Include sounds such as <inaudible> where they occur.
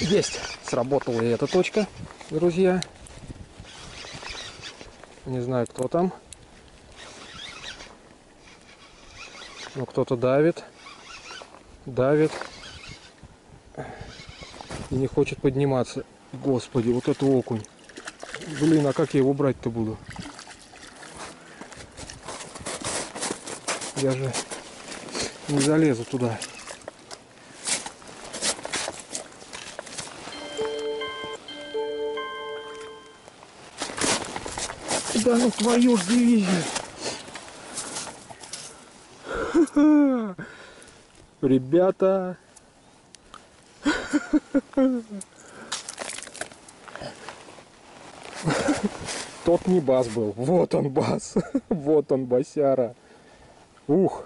Есть! Сработала и эта точка, друзья. Не знаю, кто там. Но кто-то давит. Давит. И не хочет подниматься. Господи, вот это окунь. Блин, а как я его брать-то буду? Я же не залезу туда. Да ну твою ж дивизию. Ребята. Тот не бас был. Вот он бас. <laughs> Вот он басяра. Ух.